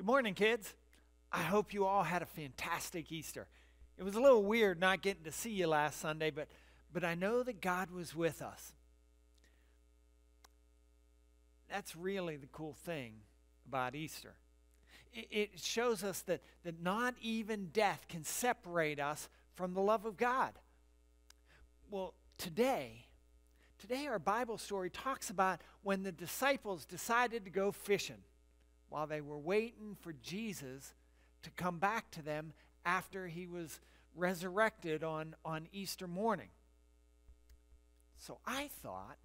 Good morning, kids. I hope you all had a fantastic Easter. It was a little weird not getting to see you last Sunday, but, but I know that God was with us. That's really the cool thing about Easter. It, it shows us that, that not even death can separate us from the love of God. Well, today, today our Bible story talks about when the disciples decided to go fishing while they were waiting for Jesus to come back to them after he was resurrected on, on Easter morning. So I thought,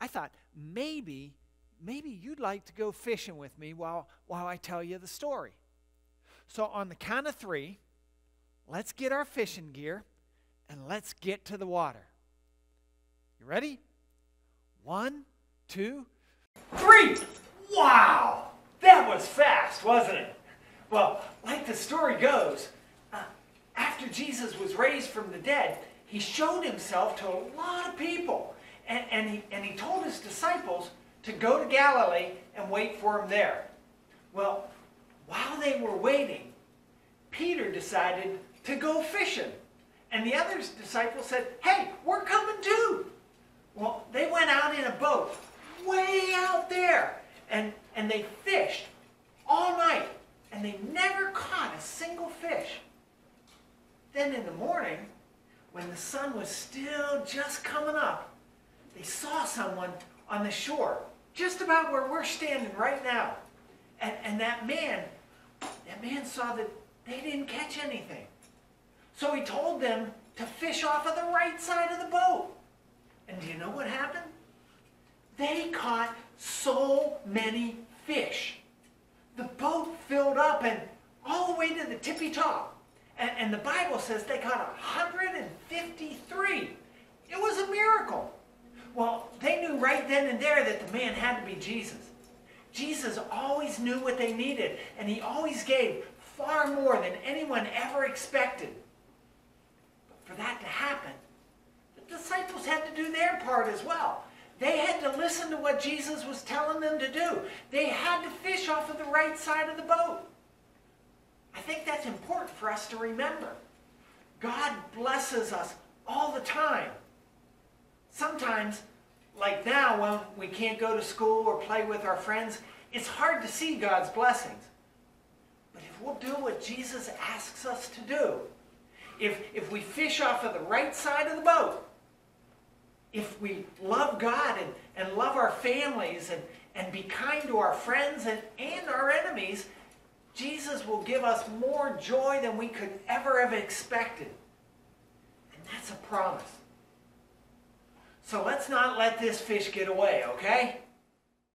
I thought maybe, maybe you'd like to go fishing with me while, while I tell you the story. So on the count of three, let's get our fishing gear and let's get to the water. You ready? One, two, three. Wow! That was fast, wasn't it? Well, like the story goes, uh, after Jesus was raised from the dead, he showed himself to a lot of people. And, and, he, and he told his disciples to go to Galilee and wait for him there. Well, while they were waiting, Peter decided to go fishing. And the other disciples said, Hey, we're coming too. Well, they went out in a boat way out there and, and they fished all night and they never caught a single fish. Then in the morning, when the sun was still just coming up, they saw someone on the shore, just about where we're standing right now. And, and that man, that man saw that they didn't catch anything. So he told them to fish off of the right side of the boat. And do you know what happened? They caught so many fish. The boat filled up and all the way to the tippy top. And, and the Bible says they caught 153. It was a miracle. Well, they knew right then and there that the man had to be Jesus. Jesus always knew what they needed, and he always gave far more than anyone ever expected. But for that to happen, the disciples had to do their part as well. They had to listen to what Jesus was telling them to do. They had to fish off of the right side of the boat. I think that's important for us to remember. God blesses us all the time. Sometimes, like now when we can't go to school or play with our friends, it's hard to see God's blessings. But if we'll do what Jesus asks us to do, if, if we fish off of the right side of the boat, if we love God and, and love our families and, and be kind to our friends and, and our enemies, Jesus will give us more joy than we could ever have expected. And that's a promise. So let's not let this fish get away, okay?